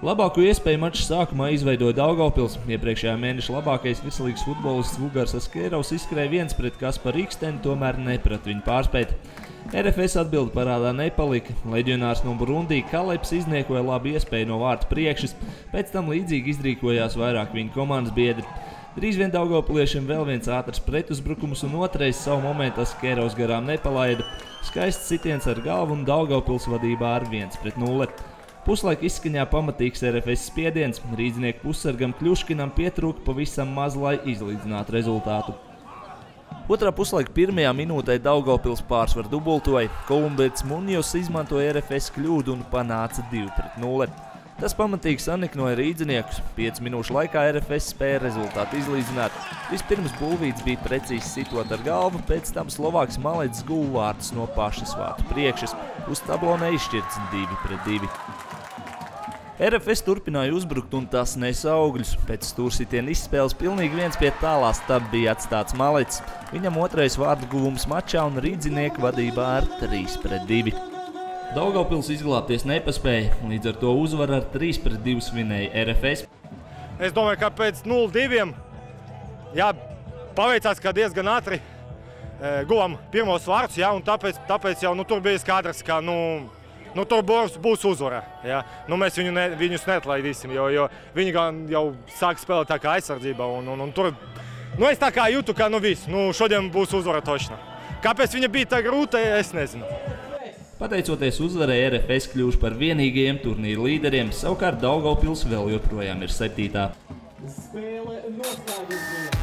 Labāko iespēju mača sākumā izveidoja Daugavpils. Iepriekšējā mēneša labākais veselīgs futbolists Vugars Askerovs izskrēja viens pret Kasparu Iksteni, tomēr neprat viņu pārspēt. RFS atbildi parādā nepalika. Leģionārs no Burundī Kaleps izniekoja labu iespēju no vārta priekšas, pēc tam līdzīgi izrīkojās vairāk viņa komandas biedri. Drīz vien Daugopliešiem vēl viens ātrs pretuzbrukums un otrais savu momentu Askerovs garām nepalaida. Skaists sitiens ar galvu un Daugavpils vadībā ar 1 pret 0. Puslaika izskaņā pamatīgs RFS spiediens, rīznieku pussargam Kļuškinam pietrūka pavisam maz, lai izlīdzinātu rezultātu. Otrā puslaika pirmajā minūtē Daugavpils pārsvaru dubultoja, Kolumbietis Munjos izmantoja RFS kļūdu un panāca 2 pret 0. Tas pamatīgi saniknoja rīdziniekus. 5 minūšu laikā RFS spēja rezultātu izlīdzināt. Vispirms Bulvīts bija precīzi sitot ar galvu, pēc tam Slovāks Malets guva vārtus no pašas vārtu priekšas. Uz tablo neizšķirts 2 pret 2. RFS turpināja uzbrukt, un tas nesa augļus. Pēc stūrsitiena izspēles pilnīgi viens pie tālā stāv bija atstāts Malets. Viņam otrais vārdu guvums mačā un rīdzinieku vadībā ar 3 pret 2. Daugavpils izglābties nepaspēja, līdz ar to uzvaru ar 3 pret 2 svinēja RFS. Es domāju, ka pēc 0-2 jā, paveicās, ka diezgan ātri e, guvām pirmos vārdus, ja, un tāpēc, tāpēc jau nu, tur bija skaidrs, ka nu, nu, tur būs, būs uzvara. Ja. Nu, mēs viņu ne, viņus neatlaidīsim, jo, jo viņi jau sāk spēlēt tā kā aizsardzībā. Un, un, un tur, nu, es tā kā jūtu, ka nu, viss, nu, šodien būs uzvara točna. Kāpēc viņa bija tā grūta, es nezinu. Pateicoties uzvarai, RFS kļuvuši par vienīgajiem turnīra līderiem, savukārt Daugavpils vēl joprojām ir septītā. Spēle noslēgusies.